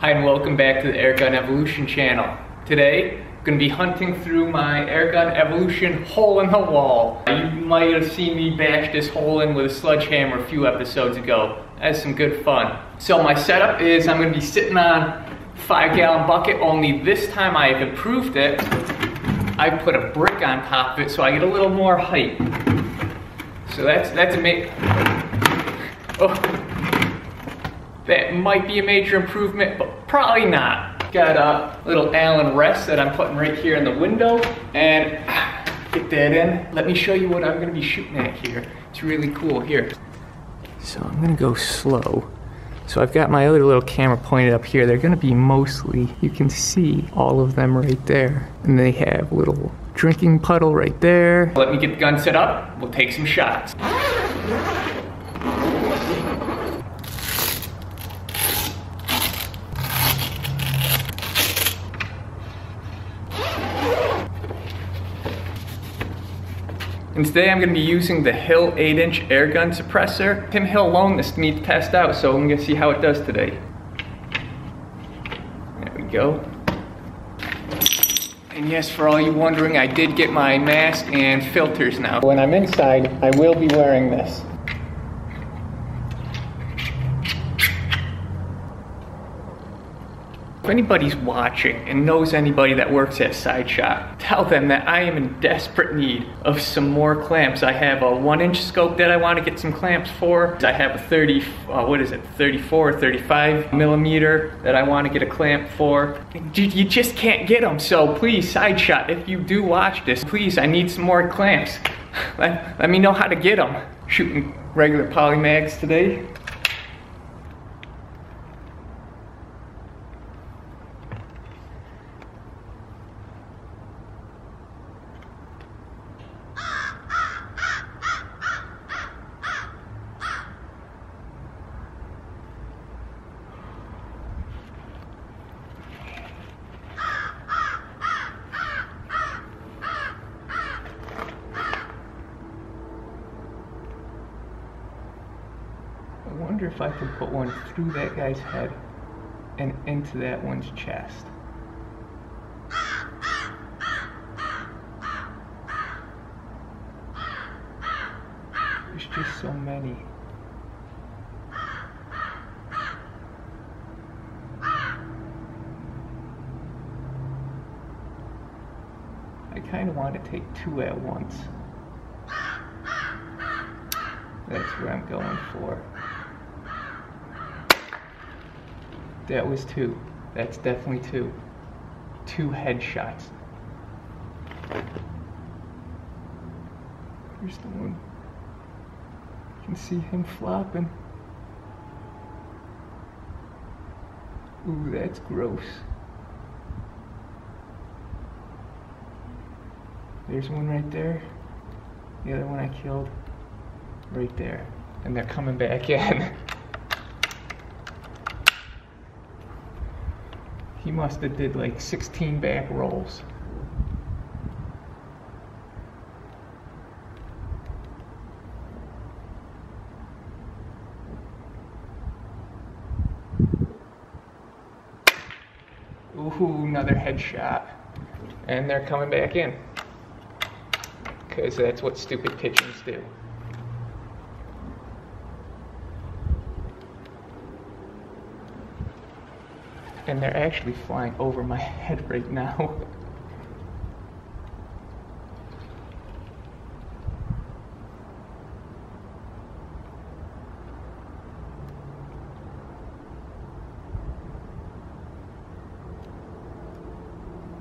Hi and welcome back to the Airgun Evolution channel. Today, I'm going to be hunting through my Airgun Evolution hole in the wall. You might have seen me bash this hole in with a sledgehammer a few episodes ago. That's some good fun. So my setup is I'm going to be sitting on five gallon bucket, only this time I have improved it. I put a brick on top of it so I get a little more height. So that's, that's a ma- oh. That might be a major improvement, but probably not. Got a little Allen rest that I'm putting right here in the window and get that in. Let me show you what I'm gonna be shooting at here. It's really cool here. So I'm gonna go slow. So I've got my other little camera pointed up here. They're gonna be mostly, you can see all of them right there. And they have a little drinking puddle right there. Let me get the gun set up. We'll take some shots. And today I'm going to be using the Hill 8-inch airgun suppressor. Tim Hill loaned this to me to test out, so I'm going to see how it does today. There we go. And yes, for all you wondering, I did get my mask and filters now. When I'm inside, I will be wearing this. Anybody's watching and knows anybody that works at Side Sideshot, tell them that I am in desperate need of some more clamps. I have a one inch scope that I want to get some clamps for. I have a 30, uh, what is it, 34 or 35 millimeter that I want to get a clamp for. You just can't get them. So please, Side Sideshot, if you do watch this, please, I need some more clamps. Let, let me know how to get them. Shooting regular poly mags today. I wonder if I can put one through that guy's head and into that one's chest. There's just so many. I kind of want to take two at once. That's where I'm going for. That was two. That's definitely two. Two headshots. Here's the one. You can see him flopping. Ooh, that's gross. There's one right there. The other one I killed. Right there. And they're coming back in. He must have did like 16 back rolls. Ooh, another headshot. And they're coming back in. Because that's what stupid pigeons do. And they're actually flying over my head right now.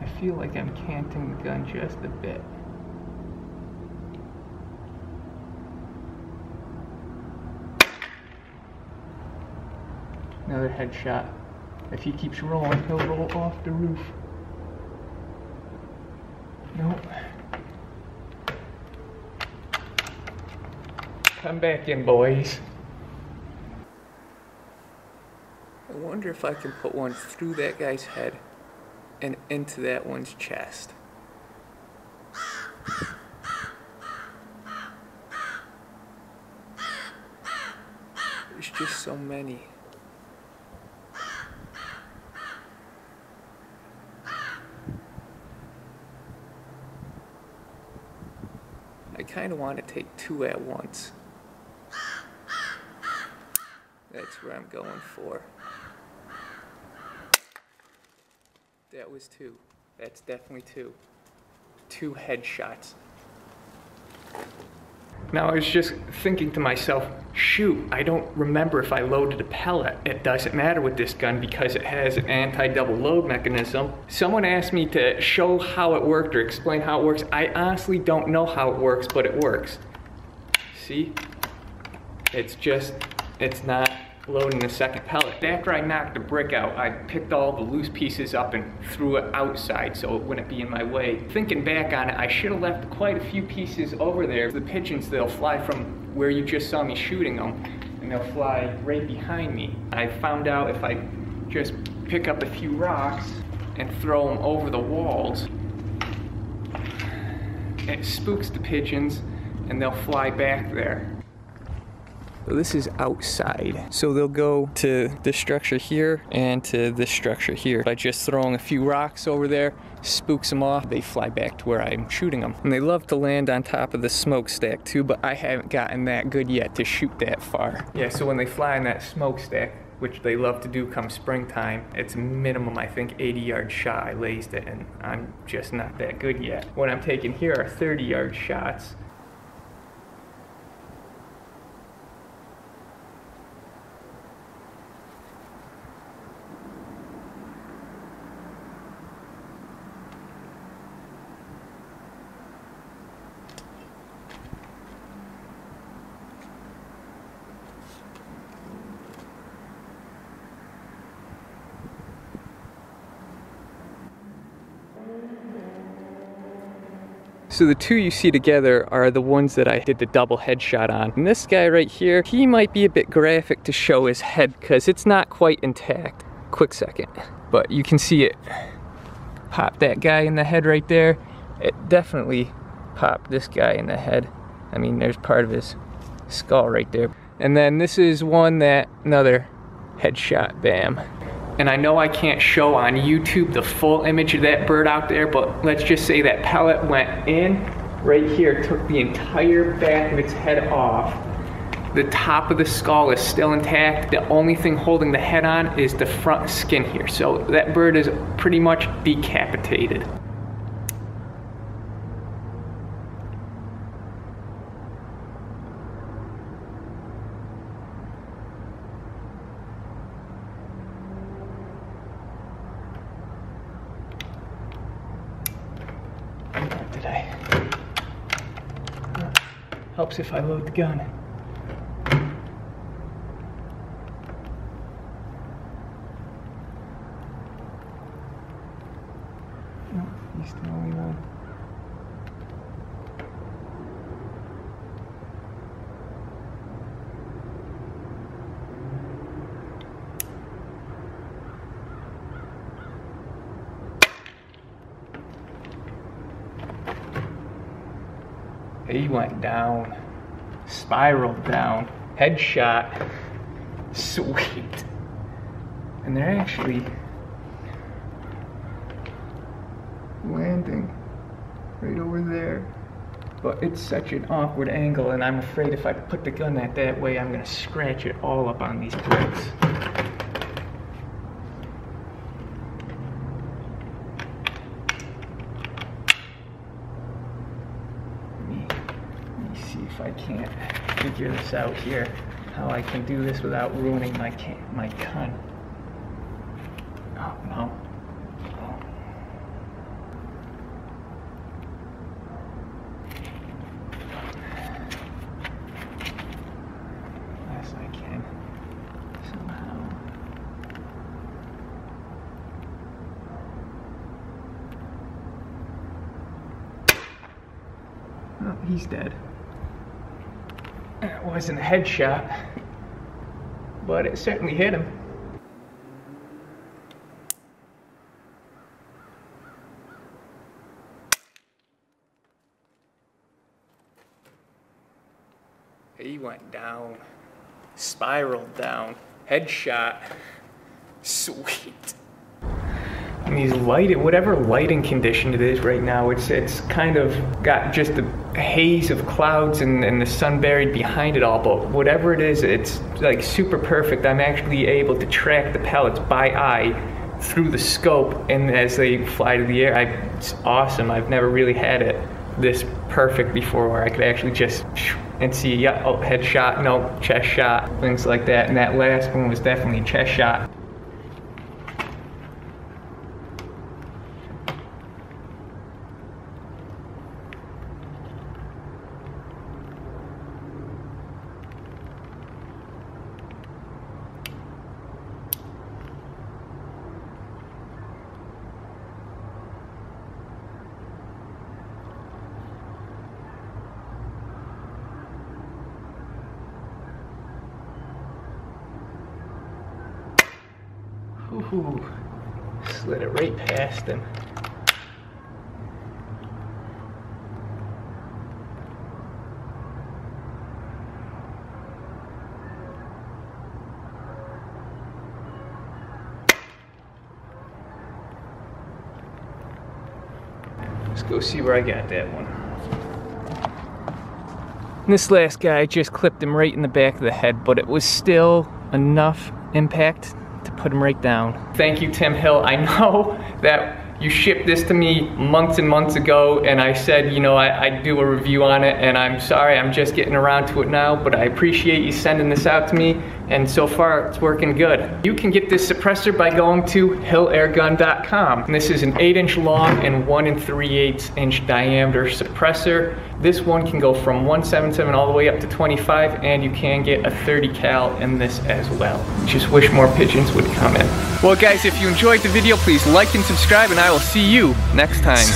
I feel like I'm canting the gun just a bit. Another headshot. If he keeps rolling, he'll roll off the roof. Nope. Come back in, boys. I wonder if I can put one through that guy's head and into that one's chest. There's just so many. Kind of want to take two at once. That's where I'm going for. That was two. That's definitely two. Two headshots. Now I was just thinking to myself, shoot, I don't remember if I loaded a pellet. It doesn't matter with this gun because it has an anti-double load mechanism. Someone asked me to show how it worked or explain how it works. I honestly don't know how it works, but it works. See? It's just, it's not loading the second pellet. After I knocked the brick out, I picked all the loose pieces up and threw it outside so it wouldn't be in my way. Thinking back on it, I should have left quite a few pieces over there. The pigeons, they'll fly from where you just saw me shooting them, and they'll fly right behind me. I found out if I just pick up a few rocks and throw them over the walls, it spooks the pigeons and they'll fly back there. So this is outside. So they'll go to this structure here and to this structure here. By just throwing a few rocks over there, spooks them off, they fly back to where I'm shooting them. And they love to land on top of the smokestack too, but I haven't gotten that good yet to shoot that far. Yeah, so when they fly in that smokestack, which they love to do come springtime. It's minimum, I think, 80 yard shot. I lased it, and I'm just not that good yet. What I'm taking here are 30 yard shots. So the two you see together are the ones that I did the double headshot on. And this guy right here, he might be a bit graphic to show his head because it's not quite intact. Quick second. But you can see it pop that guy in the head right there. It definitely popped this guy in the head. I mean, there's part of his skull right there. And then this is one that, another headshot, bam. And I know I can't show on YouTube the full image of that bird out there, but let's just say that pellet went in right here, took the entire back of its head off. The top of the skull is still intact. The only thing holding the head on is the front skin here. So that bird is pretty much decapitated. today. Helps if I load the gun. He went down, spiraled down, headshot. Sweet. And they're actually landing right over there. But it's such an awkward angle, and I'm afraid if I put the gun at that way, I'm gonna scratch it all up on these bricks. if I can't figure this out here, how I can do this without ruining my my gun. Oh no. Oh, he's dead. Wasn't a headshot, but it certainly hit him. He went down, spiraled down, headshot. Sweet. And these lighting, whatever lighting condition it is right now, it's it's kind of got just a haze of clouds and, and the sun buried behind it all, but whatever it is, it's like super perfect. I'm actually able to track the pellets by eye through the scope and as they fly to the air. I, it's awesome. I've never really had it this perfect before where I could actually just and see, yeah, oh, head shot, no, chest shot, things like that. And that last one was definitely a chest shot. Ooh, slid it right past him. Let's go see where I got that one. And this last guy just clipped him right in the back of the head, but it was still enough impact to put him right down. Thank you, Tim Hill. I know that you shipped this to me months and months ago and I said, you know, I, would do a review on it and I'm sorry, I'm just getting around to it now, but I appreciate you sending this out to me and so far it's working good. You can get this suppressor by going to hillairgun.com. And this is an 8 inch long and 1 and 3 8 inch diameter suppressor. This one can go from 177 all the way up to 25 and you can get a 30 cal in this as well. Just wish more pigeons would come in. Well guys, if you enjoyed the video, please like and subscribe and I will see you next time.